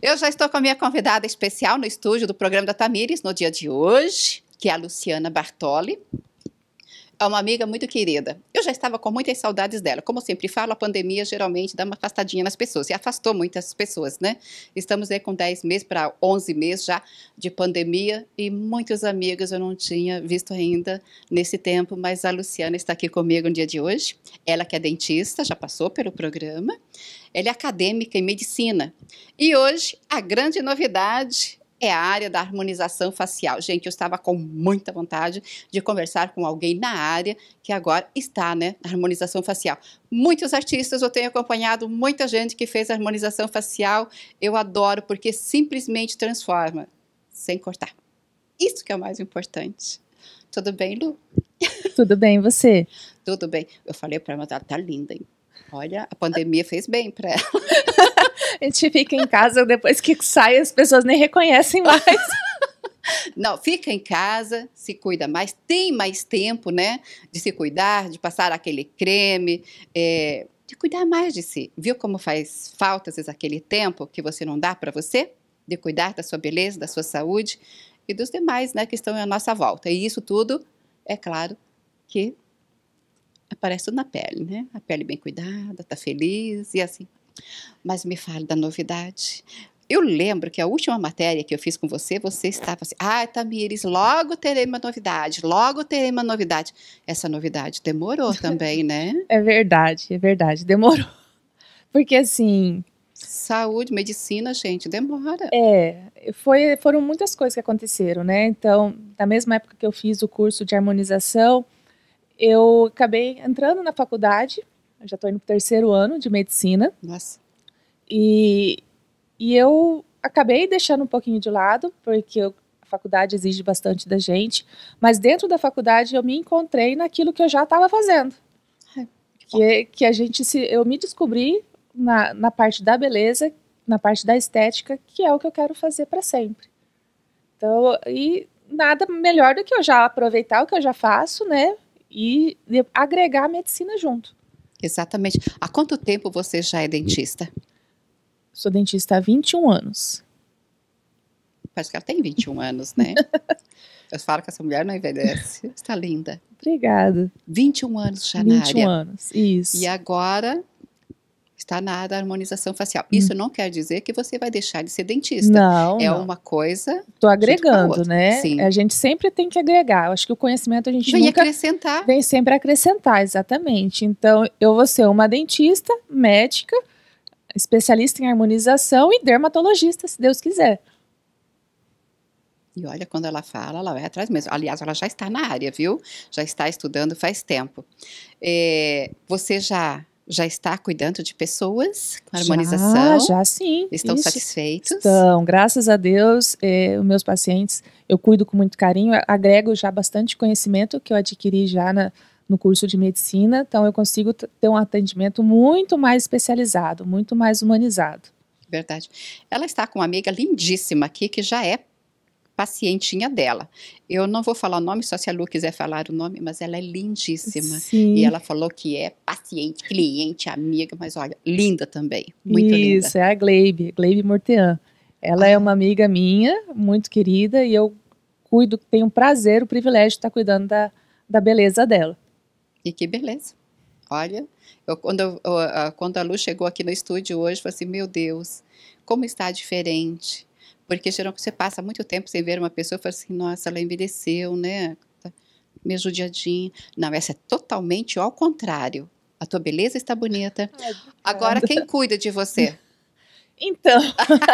Eu já estou com a minha convidada especial no estúdio do programa da Tamires no dia de hoje, que é a Luciana Bartoli é uma amiga muito querida. Eu já estava com muitas saudades dela. Como sempre falo, a pandemia geralmente dá uma afastadinha nas pessoas e afastou muitas pessoas, né? Estamos aí com 10 meses para 11 meses já de pandemia e muitos amigos eu não tinha visto ainda nesse tempo, mas a Luciana está aqui comigo no dia de hoje. Ela que é dentista, já passou pelo programa. Ela é acadêmica em medicina. E hoje a grande novidade é a área da harmonização facial. Gente, eu estava com muita vontade de conversar com alguém na área que agora está, né, na harmonização facial. Muitos artistas eu tenho acompanhado, muita gente que fez harmonização facial. Eu adoro porque simplesmente transforma, sem cortar. Isso que é o mais importante. Tudo bem, Lu? Tudo bem, você? Tudo bem. Eu falei para ela, ela tá linda, hein? Olha, a pandemia fez bem para ela. a gente fica em casa, depois que sai, as pessoas nem reconhecem mais. Não, fica em casa, se cuida mais, tem mais tempo, né? De se cuidar, de passar aquele creme, é, de cuidar mais de si. Viu como faz falta, às vezes, aquele tempo que você não dá para você? De cuidar da sua beleza, da sua saúde e dos demais, né? Que estão à nossa volta. E isso tudo, é claro, que aparece tudo na pele, né? A pele bem cuidada, tá feliz e assim. Mas me fale da novidade. Eu lembro que a última matéria que eu fiz com você, você estava assim, ah, Tamires, logo terei uma novidade, logo terei uma novidade. Essa novidade demorou também, né? é verdade, é verdade, demorou. Porque assim... Saúde, medicina, gente, demora. É, foi, foram muitas coisas que aconteceram, né? Então, na mesma época que eu fiz o curso de harmonização, eu acabei entrando na faculdade, já estou indo para o terceiro ano de medicina. Nossa. E, e eu acabei deixando um pouquinho de lado, porque eu, a faculdade exige bastante da gente, mas dentro da faculdade eu me encontrei naquilo que eu já estava fazendo. que, que a gente se. Eu me descobri na, na parte da beleza, na parte da estética, que é o que eu quero fazer para sempre. Então, e nada melhor do que eu já aproveitar o que eu já faço, né? e agregar a medicina junto. Exatamente. Há quanto tempo você já é dentista? Sou dentista há 21 anos. Parece que ela tem 21 anos, né? Eu falo que essa mulher não envelhece. Está linda. Obrigada. 21 anos já 21 na área. 21 anos, isso. E agora está na área da harmonização facial. Hum. Isso não quer dizer que você vai deixar de ser dentista. Não. É não. uma coisa. Estou agregando, né? Sim. A gente sempre tem que agregar. Eu acho que o conhecimento a gente vem nunca acrescentar. Vem sempre acrescentar, exatamente. Então, eu vou ser uma dentista, médica, especialista em harmonização e dermatologista, se Deus quiser. E olha, quando ela fala, ela vai atrás mesmo. Aliás, ela já está na área, viu? Já está estudando faz tempo. É, você já já está cuidando de pessoas com harmonização? Já, já sim. Estão isso. satisfeitos? Estão, graças a Deus, eh, os meus pacientes eu cuido com muito carinho, agrego já bastante conhecimento que eu adquiri já na, no curso de medicina, então eu consigo ter um atendimento muito mais especializado, muito mais humanizado. Verdade. Ela está com uma amiga lindíssima aqui que já é pacientinha dela. Eu não vou falar o nome, só se a Lu quiser falar o nome, mas ela é lindíssima. Sim. E ela falou que é paciente, cliente, amiga, mas olha, linda também. Muito Isso, linda. Isso, é a Gleibe, Gleibe Mortean. Ela é ah. é uma amiga minha, muito querida, e eu cuido, tenho um prazer, o privilégio de estar cuidando da, da beleza dela. E que beleza. Olha, eu, quando, eu, quando a Lu chegou aqui no estúdio hoje, eu falei assim, meu Deus, como está diferente porque geralmente você passa muito tempo sem ver uma pessoa e fala assim, nossa, ela envelheceu, né? Tá meio judiadinha. Não, essa é totalmente ao contrário. A tua beleza está bonita. Ai, Agora, quem cuida de você? Então,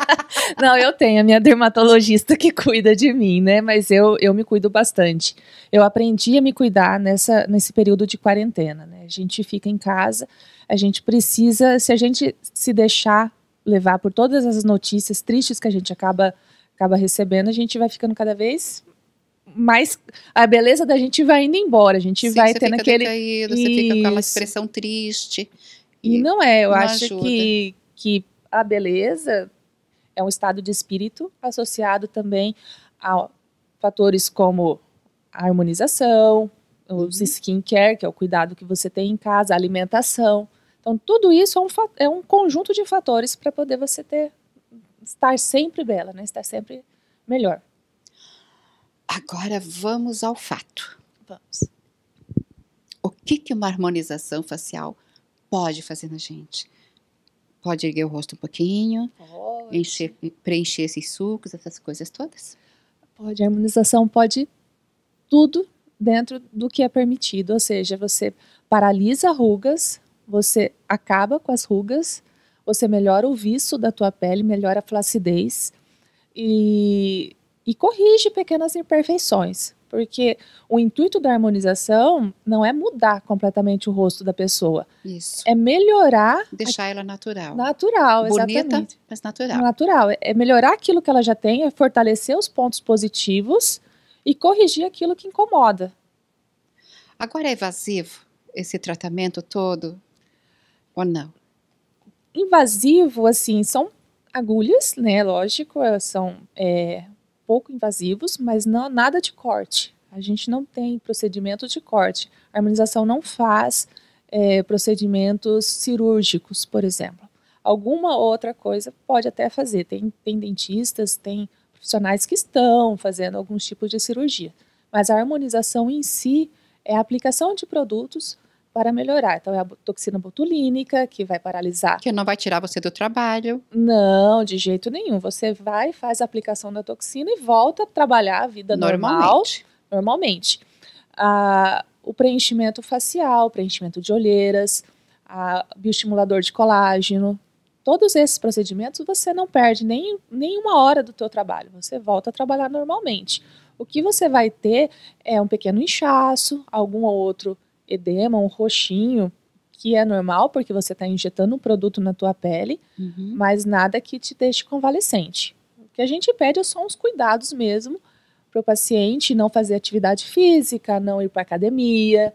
não, eu tenho a minha dermatologista que cuida de mim, né? Mas eu, eu me cuido bastante. Eu aprendi a me cuidar nessa, nesse período de quarentena, né? A gente fica em casa, a gente precisa, se a gente se deixar levar por todas as notícias tristes que a gente acaba, acaba recebendo, a gente vai ficando cada vez mais. A beleza da gente vai indo embora. A gente Sim, vai você tendo fica aquele. Decaído, você fica com aquela expressão triste. E, e não é, eu acho que, que a beleza é um estado de espírito associado também a fatores como a harmonização, os uhum. skincare, que é o cuidado que você tem em casa, a alimentação. Então, tudo isso é um, é um conjunto de fatores para poder você ter estar sempre bela, né? Estar sempre melhor. Agora vamos ao fato. Vamos. O que, que uma harmonização facial pode fazer na gente? Pode erguer o rosto um pouquinho, encher, preencher esses sucos, essas coisas todas? Pode. A harmonização pode tudo dentro do que é permitido. Ou seja, você paralisa rugas, você acaba com as rugas, você melhora o viço da tua pele, melhora a flacidez e, e corrige pequenas imperfeições. Porque o intuito da harmonização não é mudar completamente o rosto da pessoa, Isso. é melhorar Deixar ela natural. natural, Bonita, exatamente. mas natural. Natural. É melhorar aquilo que ela já tem, é fortalecer os pontos positivos e corrigir aquilo que incomoda. Agora é evasivo esse tratamento todo? Ou não? Invasivo, assim, são agulhas, né? Lógico, são é, pouco invasivos, mas não nada de corte. A gente não tem procedimento de corte. A harmonização não faz é, procedimentos cirúrgicos, por exemplo. Alguma outra coisa pode até fazer. Tem, tem dentistas, tem profissionais que estão fazendo alguns tipos de cirurgia. Mas a harmonização em si é a aplicação de produtos para melhorar. Então, é a toxina botulínica, que vai paralisar Que não vai tirar você do trabalho. não, de jeito nenhum. Você vai, faz a aplicação da toxina e volta a trabalhar a vida normal, Normalmente. normalmente. Ah, o preenchimento facial, preenchimento de olheiras, a bioestimulador de colágeno, todos esses procedimentos você não perde nem, nem uma hora do teu trabalho. Você volta a trabalhar normalmente. O que você vai ter é um pequeno inchaço, algum outro edema, um roxinho, que é normal porque você está injetando um produto na tua pele, Uhum. mas nada que te deixe convalescente. O que a gente pede é só uns cuidados mesmo para o paciente não fazer atividade física, não ir para academia,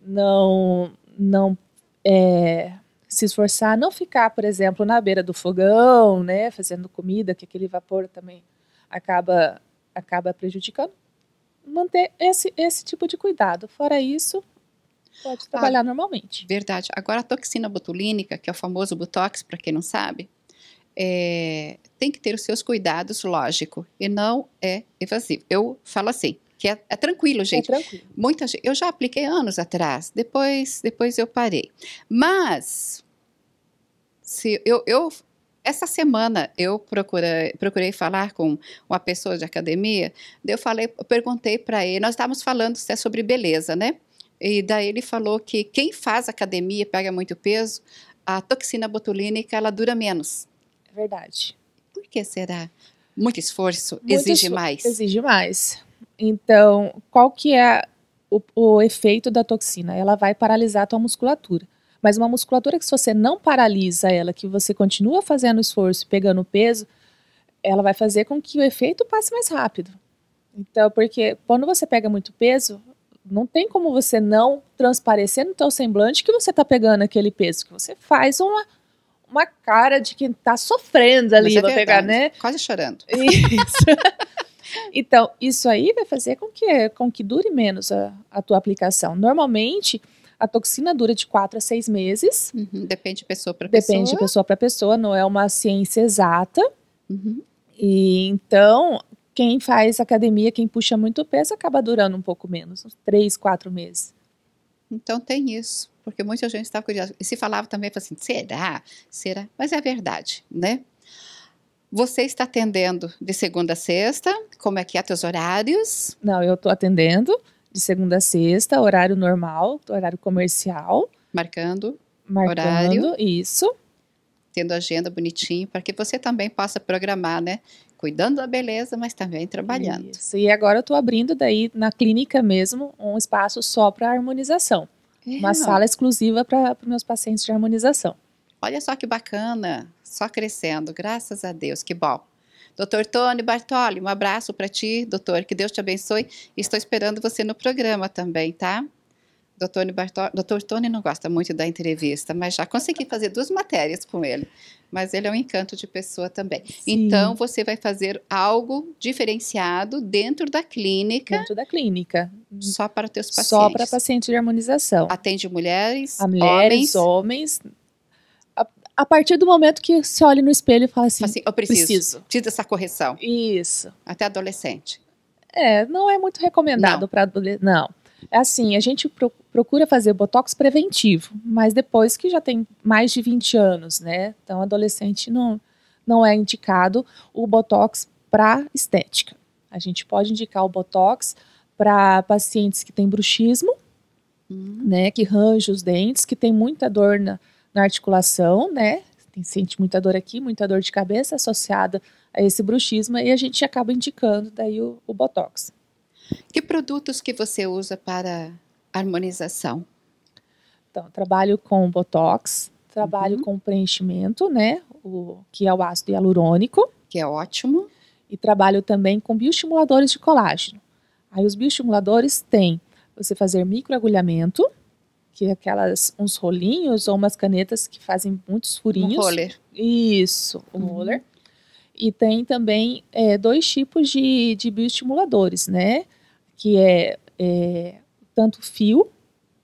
não, não é, se esforçar, não ficar, por exemplo, na beira do fogão, né, fazendo comida, que aquele vapor também acaba, acaba prejudicando. Manter esse, esse tipo de cuidado. Fora isso, pode trabalhar normalmente. Verdade. Agora, a toxina botulínica, que é o famoso Botox, para quem não sabe, é, tem que ter os seus cuidados, lógico, e não é evasivo. Eu falo assim, que é, é tranquilo, gente. É tranquilo. Muita gente, eu já apliquei anos atrás, depois, depois eu parei. Mas, se eu, eu essa semana eu procurei, procurei falar com uma pessoa de academia, eu falei, eu perguntei para ele, nós estávamos falando se é sobre beleza, né? E daí ele falou que quem faz academia pega muito peso, a toxina botulínica ela dura menos. É verdade. Por que será? Muito esforço Muito exige mais. Exige mais. Então, qual que é o, o efeito da toxina? Ela vai paralisar a tua musculatura. Mas uma musculatura que se você não paralisa ela, que você continua fazendo esforço e pegando peso, ela vai fazer com que o efeito passe mais rápido. Então, porque quando você pega muito peso, não tem como você não transparecer no teu semblante que você está pegando aquele peso, que você faz uma, uma cara de quem está sofrendo ali, é pegar, né? Quase chorando. Isso. então, isso aí vai fazer com que, com que dure menos a, a tua aplicação. Normalmente, a toxina dura de 4 a 6 meses. Uhum, Depende de pessoa para pessoa. Depende de pessoa para pessoa, não é uma ciência exata. Uhum. E então, quem faz academia, quem puxa muito peso, acaba durando um pouco menos, uns 3, 4 meses. Então tem isso, porque muita gente estava curiosa. E se falava também, assim, será? Será? Mas é verdade, né? Você está atendendo de segunda a sexta, como é que é teus horários? Não, eu estou atendendo de segunda a sexta, horário normal, horário comercial, Marcando, marcando Horário. isso. tendo agenda bonitinho, para que você também possa programar, né? Cuidando da beleza, mas também trabalhando. Isso. E agora eu estou abrindo daí na clínica mesmo um espaço só para harmonização. Uma É, sala exclusiva para os meus pacientes de harmonização. Olha só que bacana, só crescendo, graças a Deus, que bom. Doutor Tony Bartoli, um abraço para ti, doutor, que Deus te abençoe. Estou esperando você no programa também, tá? Doutor Bartoli, doutor Tony não gosta muito da entrevista, mas já consegui fazer duas matérias com ele. Mas ele é um encanto de pessoa também. Sim. Então, você vai fazer algo diferenciado dentro da clínica, Dentro da clínica. só para teus pacientes. Só para paciente de harmonização. Atende mulheres, A mulheres, homens. homens. A- A partir do momento que se olha no espelho e fala assim, assim eu preciso, preciso. preciso dessa correção. Isso. Até adolescente. É, não é muito recomendado para adolescente. Não. É assim, a gente pro, procura fazer botox preventivo, mas depois que já tem mais de 20 anos, né? Então, adolescente não, não é indicado o botox para estética. A gente pode indicar o botox para pacientes que têm bruxismo, hum. né? Que range os dentes, que tem muita dor na, na articulação, né? Tem, sente muita dor aqui, muita dor de cabeça associada a esse bruxismo, e a gente acaba indicando daí o, o botox. Produtos que você usa para harmonização? Então, trabalho com botox, trabalho uhum. com preenchimento, né? O, que é o ácido hialurônico. Que é ótimo. E trabalho também com bioestimuladores de colágeno. Aí os bioestimuladores têm você fazer microagulhamento, que é aquelas uns rolinhos ou umas canetas que fazem muitos furinhos. Um roller. Isso, um uhum. roller. E tem também é, dois tipos de, de bioestimuladores, né? Que é, é tanto fio,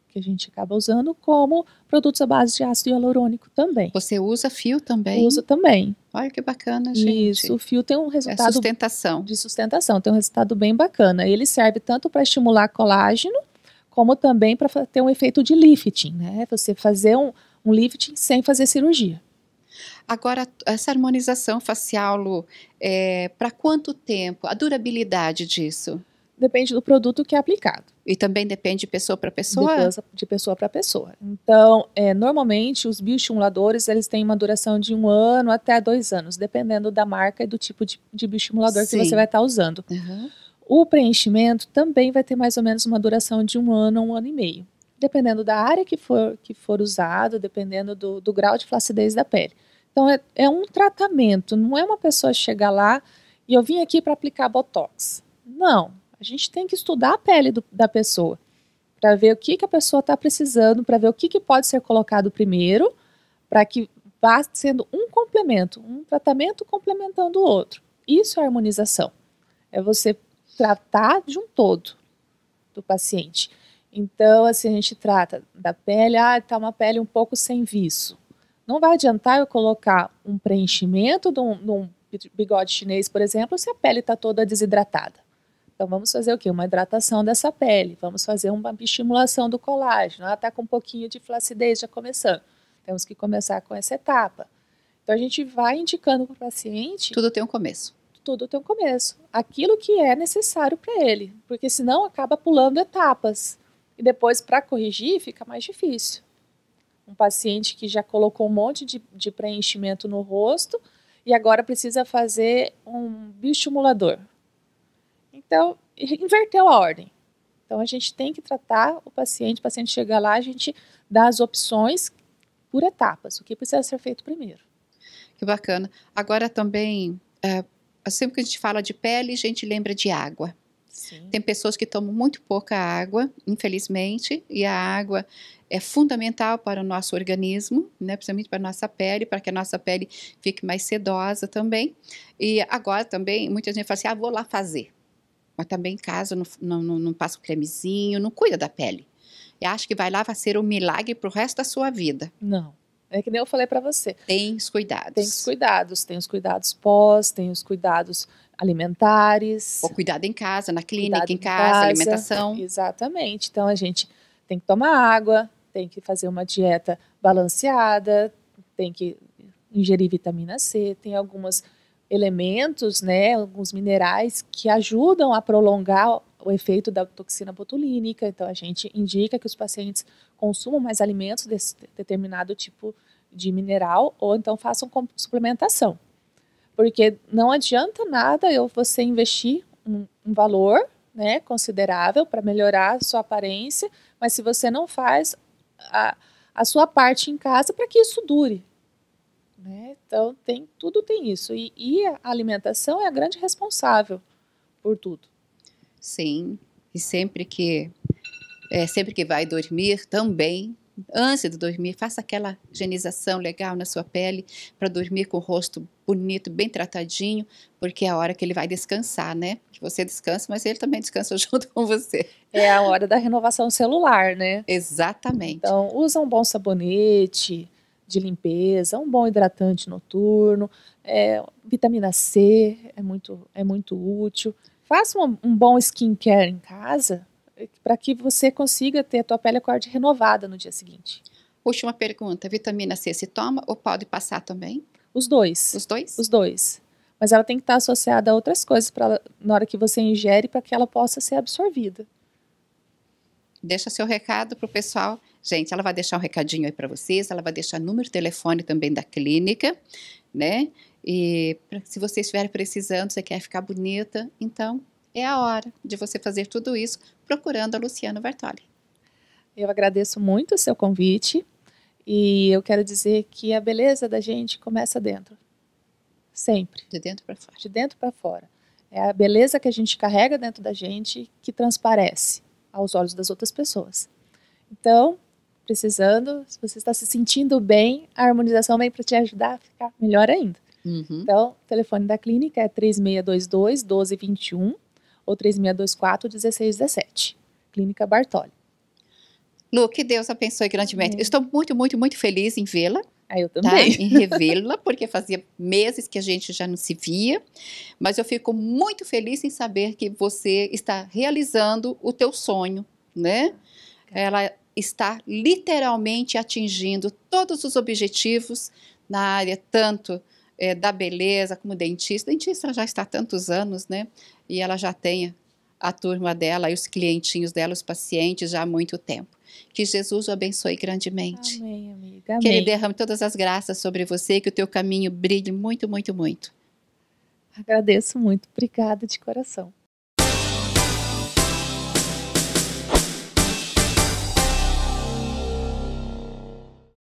que a gente acaba usando, como produtos à base de ácido hialurônico também. Você usa fio também? Uso também. Olha que bacana, gente. Isso, o fio tem um resultado... É sustentação. De sustentação, tem um resultado bem bacana. Ele serve tanto para estimular colágeno, como também para ter um efeito de lifting, né? Você fazer um, um lifting sem fazer cirurgia. Agora, essa harmonização facial, Lu, é, para quanto tempo? A durabilidade disso? Depende do produto que é aplicado. E também depende de pessoa para pessoa? De pessoa para pessoa. Então, é, normalmente, os bioestimuladores, eles têm uma duração de um ano até dois anos, dependendo da marca e do tipo de, de bioestimulador Sim. que você vai estar tá usando. Uhum. O preenchimento também vai ter mais ou menos uma duração de um ano a um ano e meio. Dependendo da área que for, que for usado, dependendo do, do grau de flacidez da pele. Então, é, é um tratamento, não é uma pessoa chegar lá e eu vim aqui para aplicar botox. Não, a gente tem que estudar a pele do, da pessoa para ver o que, que a pessoa está precisando, para ver o que, que pode ser colocado primeiro, para que vá sendo um complemento, um tratamento complementando o outro. Isso é harmonização. É você tratar de um todo do paciente. Então, assim, a gente trata da pele, ah, está uma pele um pouco sem viço. Não vai adiantar eu colocar um preenchimento de um, de um bigode chinês, por exemplo, se a pele está toda desidratada. Então vamos fazer o quê? Uma hidratação dessa pele, vamos fazer uma estimulação do colágeno. Ela está com um pouquinho de flacidez já começando. Temos que começar com essa etapa. Então a gente vai indicando para o paciente. Tudo tem um começo. Tudo tem um começo. Aquilo que é necessário para ele, porque senão acaba pulando etapas. E depois, para corrigir, fica mais difícil um paciente que já colocou um monte de, de preenchimento no rosto e agora precisa fazer um bioestimulador. Então, inverteu a ordem. Então, a gente tem que tratar o paciente, o paciente chega lá, a gente dá as opções por etapas, o que precisa ser feito primeiro. Que bacana. Agora também, é, sempre que a gente fala de pele, a gente lembra de água. Sim. Tem pessoas que tomam muito pouca água, infelizmente, e a água é fundamental para o nosso organismo, né, principalmente para a nossa pele, para que a nossa pele fique mais sedosa também. E agora também, muita gente fala assim, ah, vou lá fazer. Mas também em casa não, não, não, passa o cremezinho, não cuida da pele. E acho que vai lá, vai ser um milagre para o resto da sua vida. Não. É que nem eu falei para você. Tem os cuidados. Tem os cuidados. Tem os cuidados pós, tem os cuidados alimentares. O cuidado em casa, na clínica, em casa, casa, alimentação. Exatamente. Então a gente tem que tomar água, tem que fazer uma dieta balanceada, tem que ingerir vitamina C, tem alguns elementos, né, alguns minerais que ajudam a prolongar o efeito da toxina botulínica. Então a gente indica que os pacientes consumam mais alimentos desse determinado tipo de mineral ou então façam suplementação. Porque não adianta nada eu você investir um, um valor né, considerável para melhorar a sua aparência, mas se você não faz a, a sua parte em casa para que isso dure. Né? Então tem tudo tem isso e, e a alimentação é a grande responsável por tudo. Sim, e sempre que é, sempre que vai dormir também antes de dormir, faça aquela higienização legal na sua pele para dormir com o rosto bonito, bem tratadinho, porque é a hora que ele vai descansar, né? Que você descansa, mas ele também descansa junto com você. É a hora da renovação celular, né? Exatamente. Então, usa um bom sabonete, de limpeza, um bom hidratante noturno, é, vitamina C é muito, é muito útil. Faça um, um bom skincare em casa eh, para que você consiga ter a tua pele acorde renovada no dia seguinte. Última pergunta: vitamina C se toma ou pode passar também? Os dois. Os dois? Os dois. Mas ela tem que estar associada a outras coisas pra, na hora que você ingere para que ela possa ser absorvida. Deixa seu recado para o pessoal. Gente, ela vai deixar um recadinho aí para vocês, ela vai deixar número de telefone também da clínica, né? E se você estiver precisando, você quer ficar bonita, então é a hora de você fazer tudo isso procurando a Luciana Bartoli. Eu agradeço muito o seu convite e eu quero dizer que a beleza da gente começa dentro. Sempre. De dentro para fora. De dentro para fora. É a beleza que a gente carrega dentro da gente que transparece aos olhos das outras pessoas. Então, precisando, se você está se sentindo bem, a harmonização vem para te ajudar a ficar melhor ainda. Uhum. Então, o telefone da clínica é 3622 1221 ou 3624 1617. Clínica Bartoli. Lu, que Deus abençoe grandemente. É. Estou muito, muito, muito feliz em vê-la. Ah, eu Tá? também. Em revê-la, porque fazia meses que a gente já não se via, mas eu fico muito feliz em saber que você está realizando o teu sonho, né? Ela está literalmente atingindo todos os objetivos na área tanto é, da beleza como dentista. Dentista já está há tantos anos, né? E ela já tem a turma dela e os clientinhos dela, os pacientes já há muito tempo. Que Jesus o abençoe grandemente. Amém, amiga. Amém. Que Ele derrame todas as graças sobre você e que o teu caminho brilhe muito, muito, muito. Agradeço muito. Obrigada de coração.